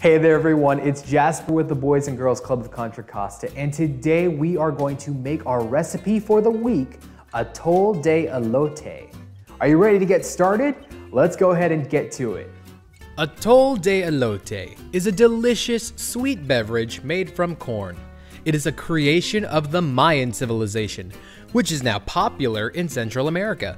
Hey there everyone, it's Jasper with the Boys and Girls Club of Contra Costa and today we are going to make our recipe for the week, Atole de Elote. Are you ready to get started? Let's go ahead and get to it. Atole de Elote is a delicious sweet beverage made from corn. It is a creation of the Mayan civilization, which is now popular in Central America.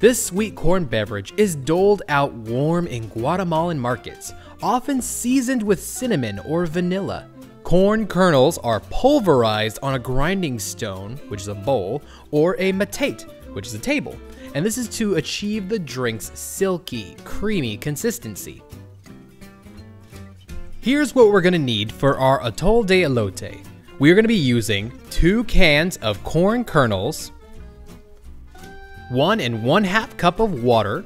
This sweet corn beverage is doled out warm in Guatemalan markets, often seasoned with cinnamon or vanilla. Corn kernels are pulverized on a grinding stone, which is a bowl, or a metate, which is a table, and this is to achieve the drink's silky, creamy consistency. Here's what we're gonna need for our atole de elote. We are gonna be using two cans of corn kernels, one and one half cup of water,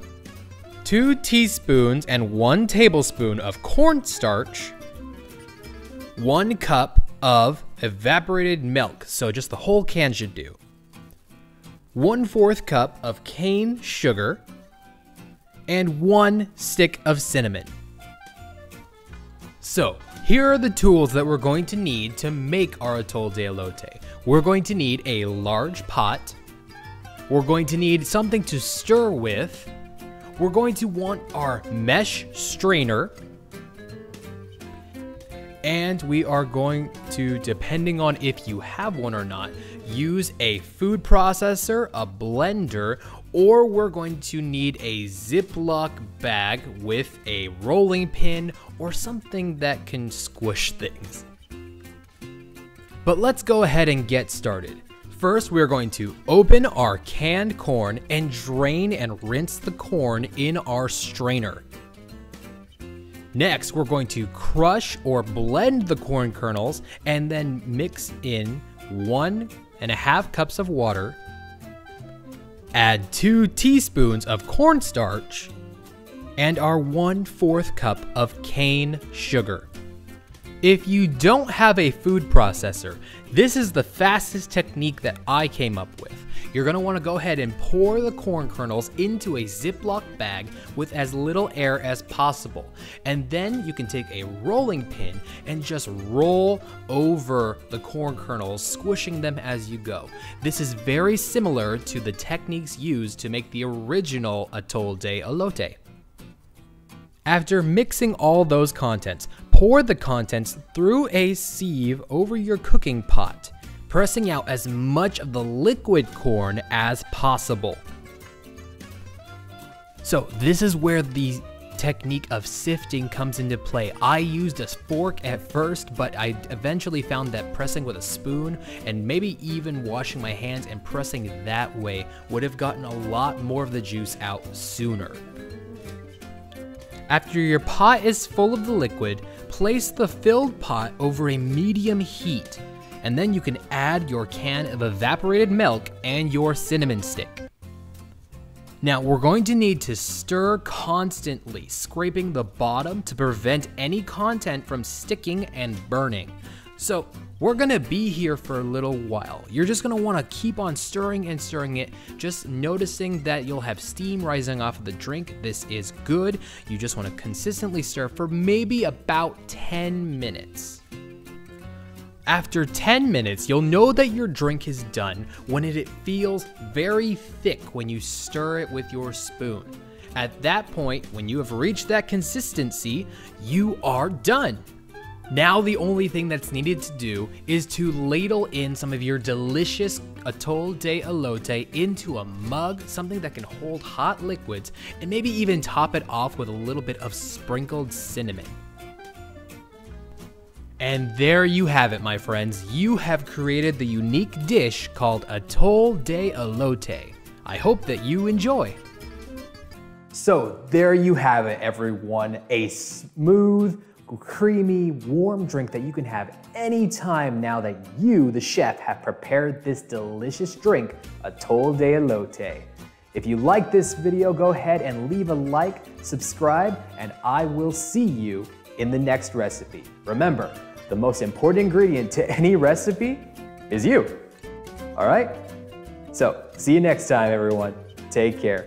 two teaspoons and one tablespoon of cornstarch, one cup of evaporated milk, so just the whole can should do, one fourth cup of cane sugar, and one stick of cinnamon. So, here are the tools that we're going to need to make our atole de elote. We're going to need a large pot, we're going to need something to stir with. We're going to want our mesh strainer. And we are going to, depending on if you have one or not, use a food processor, a blender, or we're going to need a Ziploc bag with a rolling pin or something that can squish things. But let's go ahead and get started. First, we're going to open our canned corn and drain and rinse the corn in our strainer. Next, we're going to crush or blend the corn kernels and then mix in one and a half cups of water. Add two teaspoons of cornstarch and our one fourth cup of cane sugar. If you don't have a food processor, this is the fastest technique that I came up with. You're gonna wanna go ahead and pour the corn kernels into a Ziploc bag with as little air as possible. And then you can take a rolling pin and just roll over the corn kernels, squishing them as you go. This is very similar to the techniques used to make the original Atole de Elote. After mixing all those contents, pour the contents through a sieve over your cooking pot, pressing out as much of the liquid corn as possible. So this is where the technique of sifting comes into play. I used a fork at first, but I eventually found that pressing with a spoon and maybe even washing my hands and pressing that way would have gotten a lot more of the juice out sooner. After your pot is full of the liquid, place the filled pot over a medium heat, and then you can add your can of evaporated milk and your cinnamon stick. Now we're going to need to stir constantly, scraping the bottom to prevent any content from sticking and burning. So we're gonna be here for a little while. You're just gonna wanna keep on stirring and stirring it, just noticing that you'll have steam rising off of the drink. This is good. You just wanna consistently stir for maybe about 10 minutes. After 10 minutes, you'll know that your drink is done when it feels very thick when you stir it with your spoon. At that point, when you have reached that consistency, you are done. Now the only thing that's needed to do is to ladle in some of your delicious atole de elote into a mug, something that can hold hot liquids, and maybe even top it off with a little bit of sprinkled cinnamon. And there you have it, my friends. You have created the unique dish called atole de elote. I hope that you enjoy. So there you have it, everyone. A smooth, creamy, warm drink that you can have anytime now that you, the chef, have prepared this delicious drink, Atole de Elote. If you like this video, go ahead and leave a like, subscribe, and I will see you in the next recipe. Remember, the most important ingredient to any recipe is you. All right? So, see you next time, everyone. Take care.